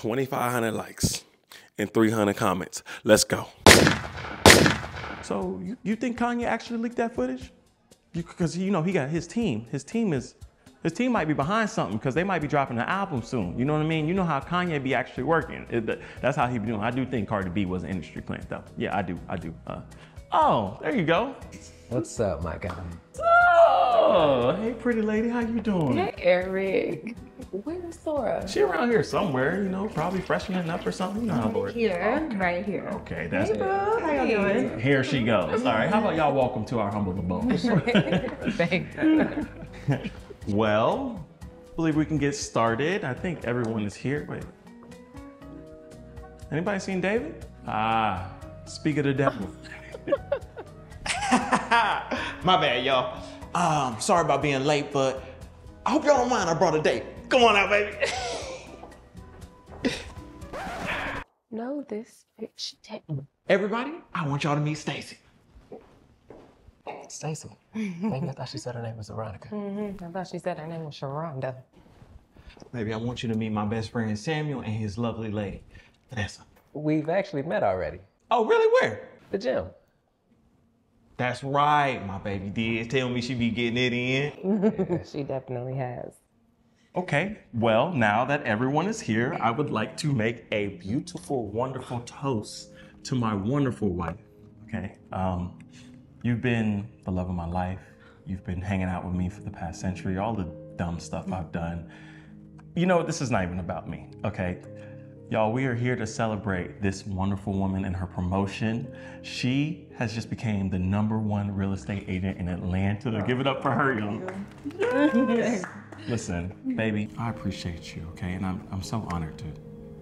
2,500 likes and 300 comments. Let's go. So you, you think Kanye actually leaked that footage? Because you, you know he got his team. His team is his team might be behind something because they might be dropping an album soon. You know what I mean? You know how Kanye be actually working. It, that's how he be doing. I do think Cardi B was an industry plant though. Yeah, I do. I do. Uh, oh, there you go. What's up, my guy? Oh, hey, pretty lady, how you doing? Hey, Eric. Where's Thora? She around here somewhere, you know, probably freshening up or something. You know how. Here, right here. Okay, that's Hey, bro. How y'all doing? Here she goes. All right, how about y'all welcome to our humble abode? Thanks. well, I believe we can get started. I think everyone is here. Wait. Anybody seen David? Ah, speak of the devil. My bad, y'all. Um, sorry about being late, but I hope y'all don't mind I brought a date. Come on out, baby. No, this bitch didn't. Everybody, I want y'all to meet Stacy. Stacy. Maybe I thought she said her name was Veronica. Mm-hmm. I thought she said her name was Sharonda. Maybe I want you to meet my best friend Samuel and his lovely lady, Vanessa. We've actually met already. Oh, really? Where? The gym. That's right. My baby did tell me she be getting it in. she definitely has. Okay, well, now that everyone is here, I would like to make a beautiful, wonderful toast to my wonderful wife. Okay, um, you've been the love of my life. You've been hanging out with me for the past century, all the dumb stuff I've done. You know, this is not even about me, okay? Y'all, we are here to celebrate this wonderful woman and her promotion. She has just became the number one real estate agent in Atlanta. Give it up for her, y'all. Yes. Listen, baby, I appreciate you, okay? And I'm, I'm so honored to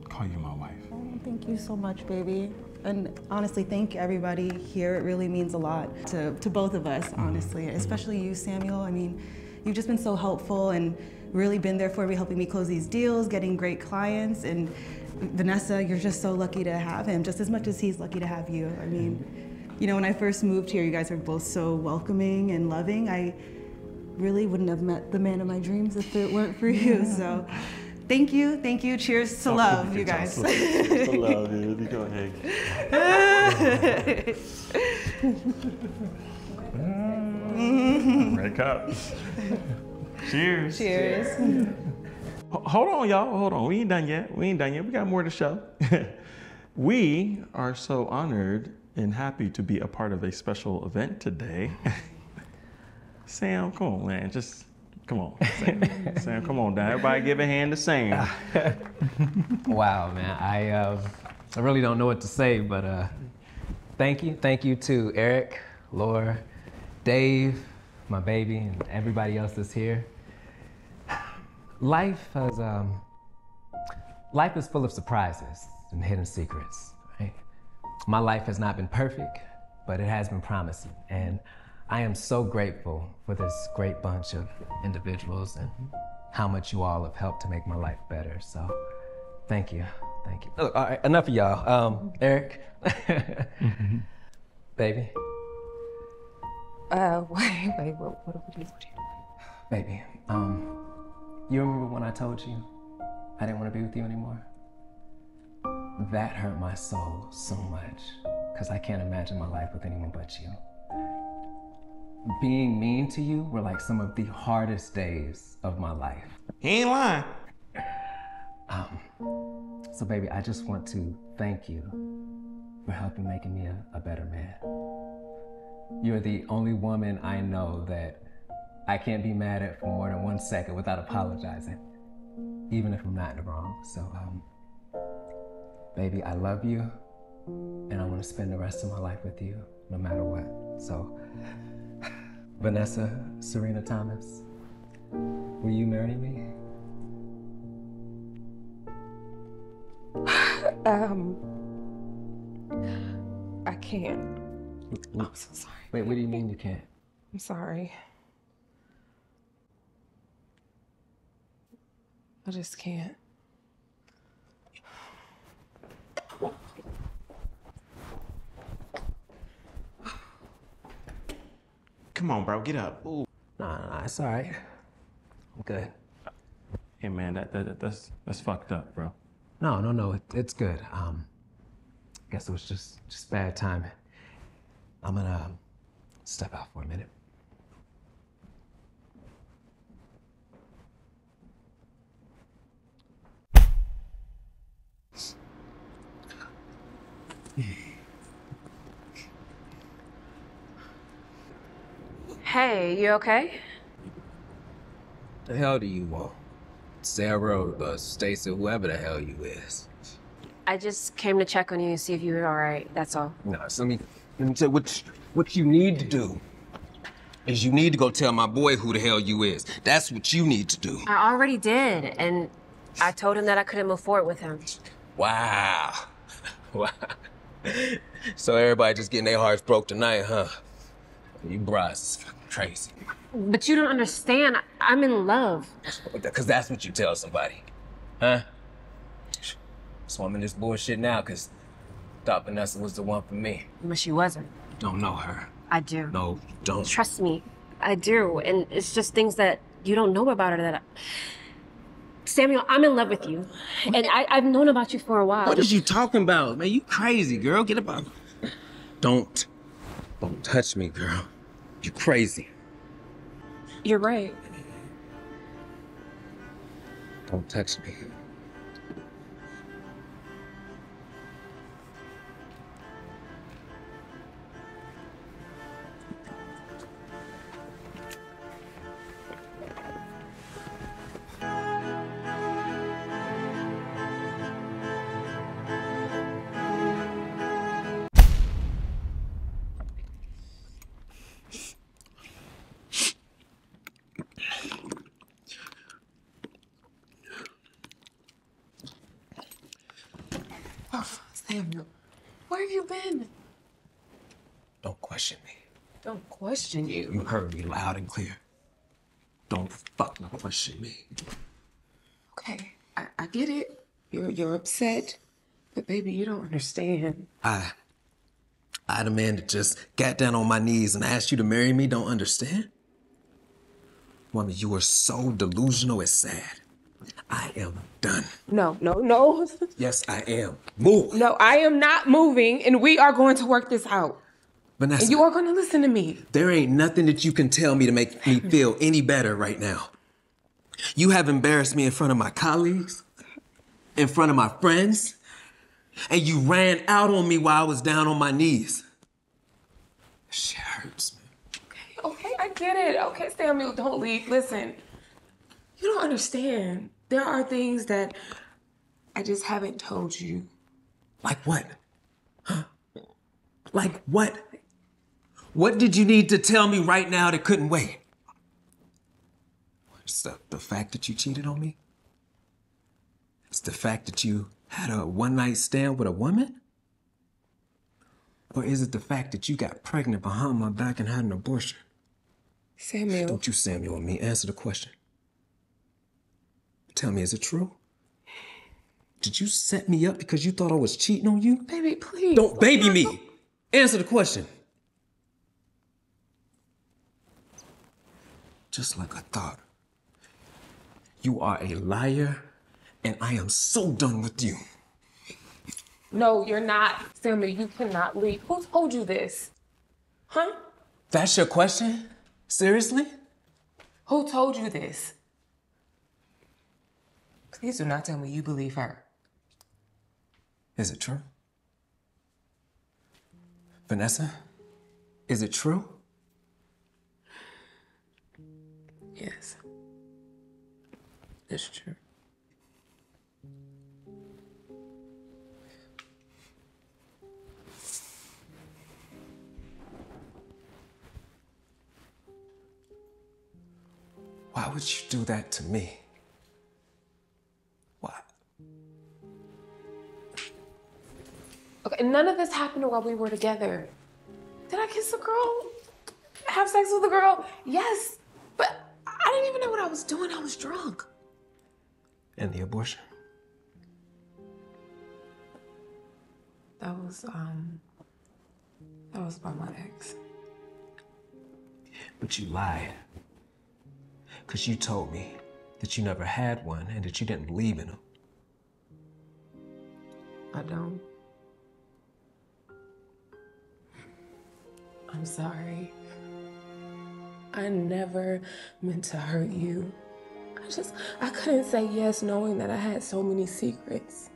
call you my wife. Oh, thank you so much, baby. And honestly, thank everybody here. It really means a lot to, to both of us, mm-hmm. honestly, mm-hmm. especially you, Samuel. I mean, you've just been so helpful and really been there for me, helping me close these deals, getting great clients. And Vanessa, you're just so lucky to have him, just as much as he's lucky to have you. I mean, you know, when I first moved here, you guys were both so welcoming and loving. I really wouldn't have met the man of my dreams if it weren't for you. So thank you, thank you. Cheers to love, you guys. love, dude. Go ahead. Red cup. Cheers. Cheers. Ho- Hold on, y'all. Hold on. We ain't done yet. We ain't done yet. We got more to show. we are so honored and happy to be a part of a special event today. Sam, come on, man. Just come on. Sam, Sam come on down. Everybody give a hand to Sam. Wow, man. I uh, I really don't know what to say, but uh, thank you, thank you to Eric, Laura, Dave, my baby, and everybody else that's here. Life has um, life is full of surprises and hidden secrets. Right? My life has not been perfect, but it has been promising, and I am so grateful for this great bunch of individuals and how much you all have helped to make my life better. So, thank you, thank you. Look, all right, enough of y'all. Um, Eric, baby, Uh, wait, wait, what, what, what, are you- doing? baby. Um, you remember when I told you I didn't want to be with you anymore? That hurt my soul so much because I can't imagine my life with anyone but you. Being mean to you were like some of the hardest days of my life. He ain't lying. Um, So, baby, I just want to thank you for helping making me a, a better man. You're the only woman I know that I can't be mad at for more than one second without apologizing, even if I'm not in the wrong. So, um, baby, I love you, and I want to spend the rest of my life with you, no matter what. So, Vanessa, Serena Thomas, will you marry me? Um, I can't. I'm so sorry. Wait, what do you mean you can't? I'm sorry. I just can't. Come on, bro, get up. Ooh. Nah, nah, nah, it's all right. I'm good. Hey man, that, that that- that's that's fucked up, bro. No, no, no. It, it's good. Um, I guess it was just just bad timing. I'm gonna um, step out for a minute. Hey, you okay? The hell do you want? Sarah or uh, Stacy, whoever the hell you is. I just came to check on you and see if you were all right. That's all. No, so let me let me tell you what what you need to do is you need to go tell my boy who the hell you is. That's what you need to do. I already did, and I told him that I couldn't move forward with him. Wow. Wow. So everybody just getting their hearts broke tonight, huh? You bras crazy. But you don't understand. I'm in love. Cause that's what you tell somebody. Huh? So I'm in this bullshit now cause thought Vanessa was the one for me. But she wasn't. Don't know her. I do. No, don't. Trust me, I do. And it's just things that you don't know about her that. I... Samuel, I'm in love with you, and I, I've known about you for a while. What is you talking about? Man, you crazy, girl. Get about. Don't. Don't touch me, girl. You crazy. You're right. Don't text me. Where have you been? Don't question me. Don't question you. You heard me loud and clear. Don't fucking question me. Okay, I, I get it. You're you're upset, but baby, you don't understand. I, I, the man that just got down on my knees and asked you to marry me, don't understand? Woman, you are so delusional, it's sad. I am done. No, no, no, Yes, I am. Move. no. I am not moving, and we are going to work this out. Vanessa, And you are going to listen to me. there ain't nothing that you can tell me to make me feel any better right now. You have embarrassed me in front of my colleagues, in front of my friends, and you ran out on me while I was down on my knees. Shit hurts, man. Okay, I get it. Okay, Samuel, don't leave. Listen, you don't understand. There are things that I just haven't told you. Like what? Like what? What did you need to tell me right now that couldn't wait? It's the, the fact that you cheated on me? It's the fact that you had a one night stand with a woman? Or is it the fact that you got pregnant behind my back and had an abortion? Samuel. Don't you Samuel me. Answer the question. Tell me, is it true? Did you set me up because you thought I was cheating on you? Baby, please. Don't baby me. Answer the question. Just like I thought. You are a liar, and I am so done with you. No, you're not. Samuel, you cannot leave. Who told you this? Huh? That's your question? Seriously? Who told you this? Please do not tell me you believe her. Is it true? Vanessa? Is it true? Yes. It's true. Why would you do that to me? Okay, none of this happened while we were together. Did I kiss a girl? Have sex with a girl? Yes. But I didn't even know what I was doing. I was drunk. And the abortion? That was, um, that was by my ex. But you lied. Because you told me that you never had one and that you didn't believe in them. I don't. I'm sorry. I never meant to hurt you. I just, I couldn't say yes knowing that I had so many secrets.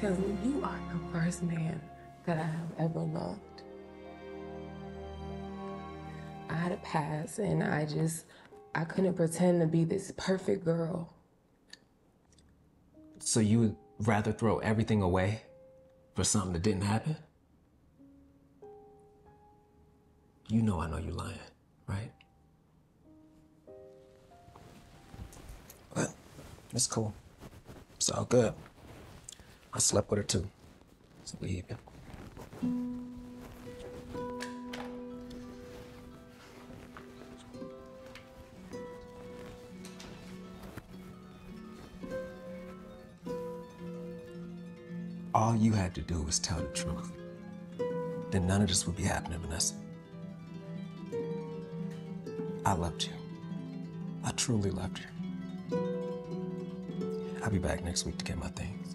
Tell me, you are the first man that I have ever loved. I had a past and I just, I couldn't pretend to be this perfect girl. So you would rather throw everything away for something that didn't happen? You know I know you're lying, right? But it's cool. It's all good. I slept with her too. So we even. All you had to do was tell the truth. Then none of this would be happening, Vanessa. I loved you. I truly loved you. I'll be back next week to get my things.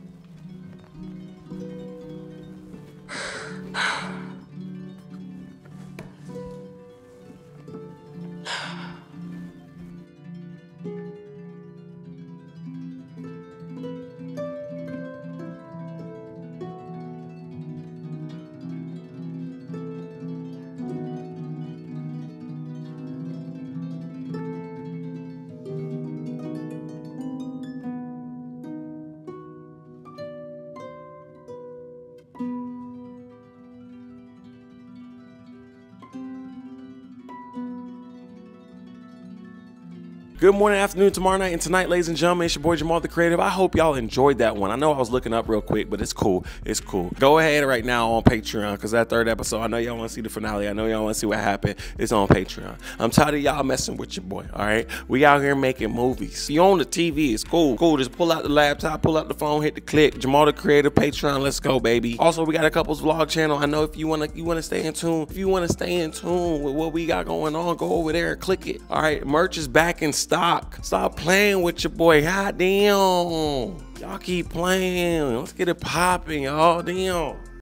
Good morning, afternoon, tomorrow night, and tonight, ladies and gentlemen. It's your boy Jamal the Creative. I hope y'all enjoyed that one. I know I was looking up real quick, but it's cool. It's cool. Go ahead right now on Patreon because that third episode, I know y'all want to see the finale. I know y'all want to see what happened. It's on Patreon. I'm tired of y'all messing with your boy. All right, we out here making movies. You on the TV? It's cool. Cool. Just pull out the laptop, pull out the phone, hit the click. Jamal the Creative Patreon. Let's go, baby. Also, we got a couples vlog channel. I know if you wanna you wanna stay in tune. If you wanna stay in tune with what we got going on, go over there and click it. All right, merch is back in stock. Stop playing with your boy. God damn. Y'all keep playing. Let's get it popping, y'all. Damn.